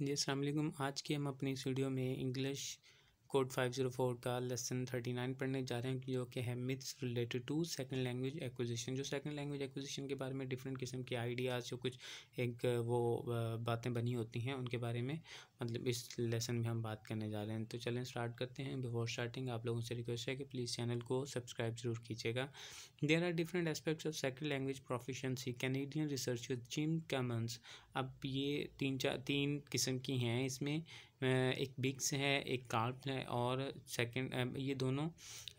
जी असल आज की हम अपनी इस वीडियो में इंग्लिश कोड 504 का लेसन 39 पढ़ने जा रहे हैं जो कि है myths related to second language acquisition जो सेकंड लैंग्वेज एक्विजिशन के बारे में डिफरेंट किस्म के आइडियाज़ जो कुछ एक वो बातें बनी होती हैं, उनके बारे में मतलब इस लेसन में हम बात करने जा रहे हैं। तो चलें स्टार्ट करते हैं। बिफोर स्टार्टिंग आप लोगों से रिक्वेस्ट है कि प्लीज़ चैनल को सब्सक्राइब ज़रूर कीजिएगा। There are different aspects of second language proficiency Canadian research Jim Cummins अब ये तीन चार तीन किस्म की हैं। इसमें एक बिग्स है, एक कार्प है और सेकंड ये दोनों,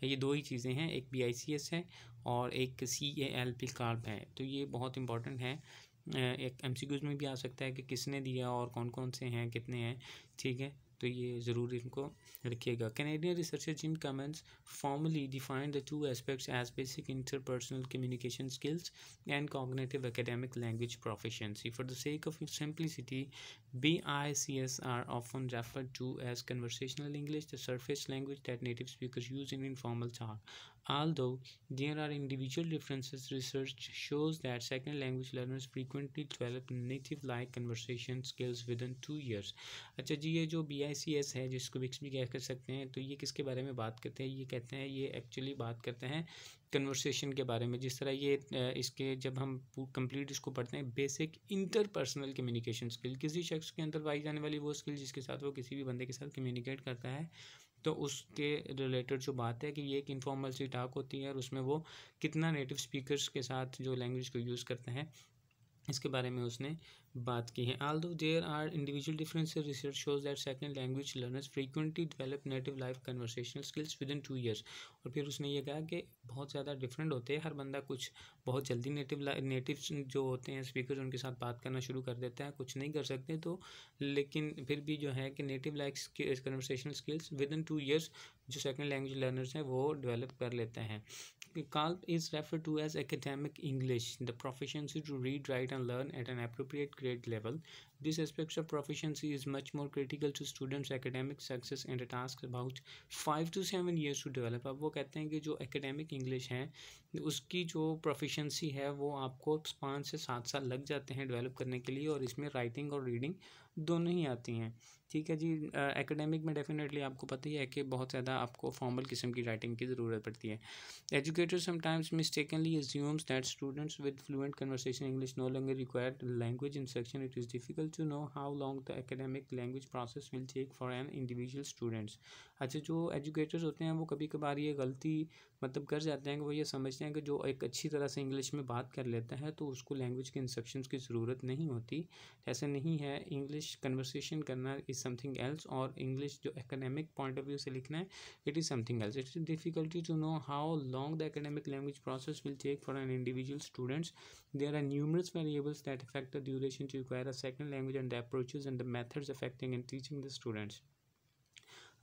ये दो ही चीज़ें हैं, एक बी है और एक C A L P carp है। तो ये बहुत इंपॉर्टेंट है। एक एम में भी आ सकता है कि किसने दिया और कौन कौन से हैं, कितने हैं, ठीक है? तो ये ज़रूर इनको रखिएगा। Canadian researcher Jim Cummins formally define the two aspects as basic interpersonal communication skills and cognitive academic language proficiency for the sake of simplicity B I C S are often refer to as conversational English the surface language that native speaker use in informal चार although there are individual difference research shows that second language learners frequently develop native like conversation skills within two years अच्छा जी, ये जो B I C S है, जिसको Vicks भी कह कर सकते हैं तो ये किसके बारे में बात करते हैं? ये कहते हैं, ये एक्चुअली बात करते हैं कन्वर्सेशन के बारे में। जिस तरह ये इसके जब हम कंप्लीट इसको पढ़ते हैं बेसिक इंटरपर्सनल कम्युनिकेशन स्किल किसी शख्स के अंदर पाई जाने वाली वो स्किल जिसके साथ वो किसी भी बंदे के साथ कम्युनिकेट करता है तो उसके रिलेटेड जो बात है कि ये एक इनफॉर्मल सी टाक होती है और उसमें वो कितना नेटिव स्पीकर्स के साथ जो लैंग्वेज को यूज़ करते हैं इसके बारे में उसने बात की है। Although there are individual difference research shows that second language learners frequently develop native life conversational skills within two years और फिर उसने ये कहा कि बहुत ज़्यादा डिफरेंट होते हैं। हर बंदा कुछ बहुत जल्दी नेटिव नेटिव जो होते हैं स्पीकर उनके साथ बात करना शुरू कर देता है। कुछ नहीं कर सकते तो लेकिन फिर भी जो है कि native life conversational skills within two years जो सेकेंड लैंग्वेज लर्नर्स हैं, वो डेवलप कर लेते हैं। CALP is referred to as academic English, the proficiency to read, write and learn at an appropriate grade level. This aspect of proficiency is much more critical to students' academic success and it tasks about five to seven years to develop. अब वो कहते हैं कि जो academic English है उसकी जो proficiency है, वो आपको पाँच से सात साल लग जाते हैं डेवलप करने के लिए और इसमें राइटिंग और रीडिंग दोनों ही आती हैं। ठीक है जी? एकेडमिक में डेफिनेटली आपको पता ही है कि बहुत ज़्यादा आपको फॉर्मल किस्म की राइटिंग की ज़रूरत पड़ती है। Educator sometimes mistakenly assumes that students with fluent conversation English no longer required language instruction it is difficult to know how long the academic language process will take for an individual students अच्छा जो educators होते हैं, वो कभी कभार ये गलती मतलब कर जाते हैं कि वो ये समझते हैं कि जो एक अच्छी तरह से इंग्लिश में बात कर लेता है तो उसको लैंग्वेज के इंस्ट्रक्शन की ज़रूरत नहीं होती। ऐसा नहीं है। इंग्लिश कन्वर्सेशन करना इज़ समथिंग एल्स और इंग्लिश जो एकेडमिक पॉइंट ऑफ़ व्यू से लिखना है it is something else it is difficulty to know how long the academic language process will take for an individual students there are numerous variables that affect the duration to require a second language and the approaches and the methods affecting in teaching the students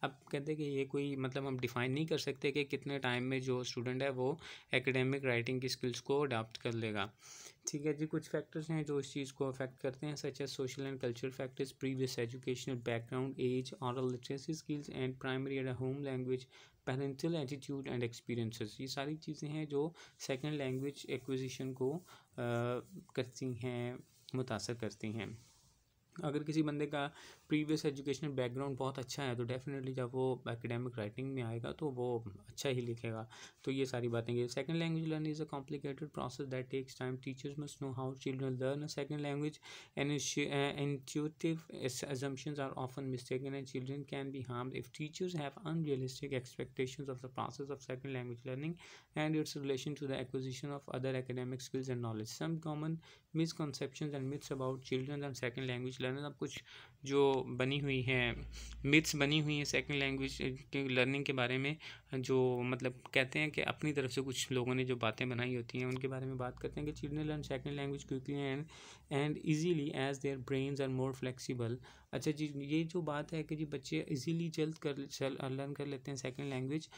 अब कहते हैं कि ये कोई मतलब हम define नहीं कर सकते कि कितने टाइम में जो स्टूडेंट है वो एकेडमिक राइटिंग की स्किल्स को अडाप्ट कर लेगा। ठीक है जी कुछ फैक्टर्स हैं जो इस चीज़ को अफेक्ट करते हैं such as social and cultural factors previous educational background age और literacy skills and primary and home language parental attitude and experiences ये सारी चीज़ें हैं जो सेकेंड लैंग्वेज एक्विजिशन को आ, करती हैं मुतासर करती हैं। अगर किसी बंदे का प्रीवियस एजुकेशन बैकग्राउंड बहुत अच्छा है तो डेफिनेटली जब वो एकेडमिक राइटिंग में आएगा तो वो अच्छा ही लिखेगा। तो ये सारी बातें ये second language learn is a complicated process that takes time teachers must know how children learn a second language intuitive are often mistake and children can be harm if teachers have unrealistic expectation of the process of second language learning and its relation to the acquisition of other academic skills and knowledge some common misconception and myths about children and second language learners अब कुछ जो बनी हुई हैं myths बनी हुई हैं second language के लर्निंग के बारे में, जो मतलब कहते हैं कि अपनी तरफ़ से कुछ लोगों ने जो बातें बनाई होती हैं, उनके बारे में बात करते हैं कि children learn second language quickly and and easily as their brains are more flexible अच्छा जी, ये जो बात है कि जी बच्चे इजीली जल्द कर लर्न कर लेते हैं सेकंड लैंग्वेज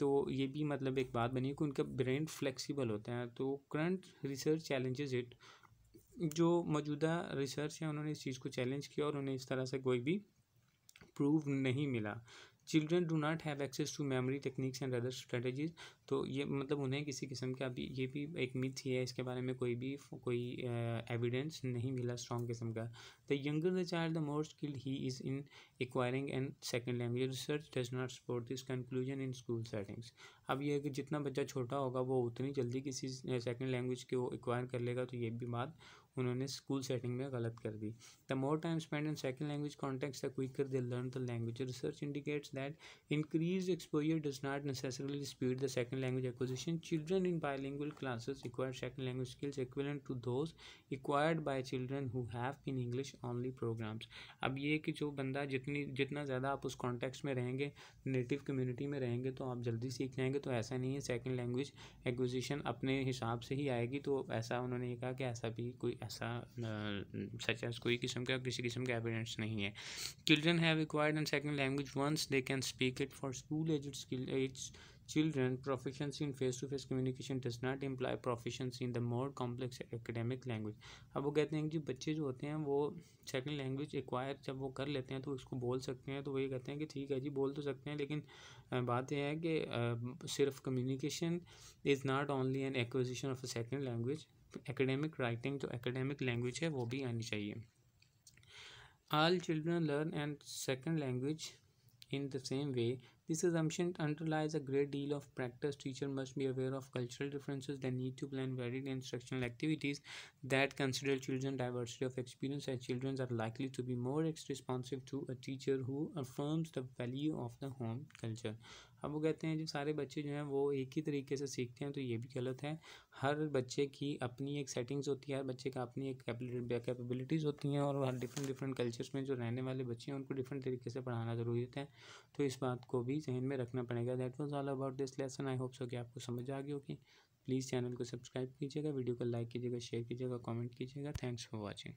तो ये भी मतलब एक बात बनी कि उनका ब्रेन फ्लेक्सिबल होता है तो करंट रिसर्च चैलेंजेस इट जो मौजूदा रिसर्च है उन्होंने इस चीज़ को चैलेंज किया और उन्हें इस तरह से कोई भी प्रूव नहीं मिला। Children do not have access to memory techniques and other strategies तो ये मतलब उन्हें किसी किस्म का भी ये भी एक मिथ ही है इसके बारे में कोई भी कोई एविडेंस uh, नहीं मिला स्ट्रॉन्ग किस्म का। The younger the child the more skilled he is in acquiring and second language research does not support this conclusion in school settings अब यह है कि जितना बच्चा छोटा होगा वो उतनी जल्दी किसी सेकेंड लैंग्वेज को एक्वायर कर लेगा तो ये भी बात उन्होंने स्कूल सेटिंग में गलत कर दी। The more time spend in second language contact the quicker they learn the language research indicates that increase exposure does not necessarily speed the second language acquisition children in bilingual classes require second language skills equivalent to those acquired by children who have in English only programs अब ये कि जो बंदा जितनी, जितना ज़्यादा आप उस कॉन्टेक्स्ट में रहेंगे नेटिव कम्युनिटी में रहेंगे तो आप जल्दी सीख जाएँगे तो ऐसा नहीं है। सेकेंड लैंग्वेज एक्विजिशन अपने हिसाब से ही आएगी तो ऐसा उन्होंने कहा कि ऐसा भी कोई ऐसा सच एज कोई किस्म का, किसी किस्म का एविडेंस नहीं है। Children have required in second language once they can speak it for school as as children, proficiency in face to face communication does not imply proficiency in the more complex academic language. अब वो कहते हैं कि बच्चे जो होते हैं, वो सेकंड लैंग्वेज एक्वायर जब वो कर लेते हैं तो उसको बोल सकते हैं तो वही कहते हैं कि ठीक है जी, बोल तो सकते हैं, लेकिन बात यह है कि सिर्फ़ communication is not only an acquisition of a second language academic writing जो एकेडेमिक लैंग्वेज है, वो भी आनी चाहिए। All children learn and second language in the same way this is assumption underlies a great deal of practice teacher must be aware of cultural difference then need to plan varied instructional activities that consider children diversity of experience and children are likely to be more x responsive to a teacher who affirms the value of the home culture अब वो कहते हैं, जो सारे बच्चे जो हैं वो एक ही तरीके से सीखते हैं तो ये भी गलत है। हर बच्चे की अपनी एक सेटिंग्स होती है, हर बच्चे का अपनी एक कैपेबिलिटीज़ होती हैं और हर डिफरेंट डिफरेंट कल्चर्स में जो रहने वाले बच्चे हैं, उनको डिफरेंट तरीके से पढ़ाना ज़रूरी होता है। तो इस बात को भी जहन में रखना पड़ेगा। That was all about this lesson I hope so कि आपको समझ आ गई होगी। प्लीज़ चैनल को सब्सक्राइब कीजिएगा वीडियो को लाइक कीजिएगा शेयर कीजिएगा कॉमेंट कीजिएगा। Thanks for watching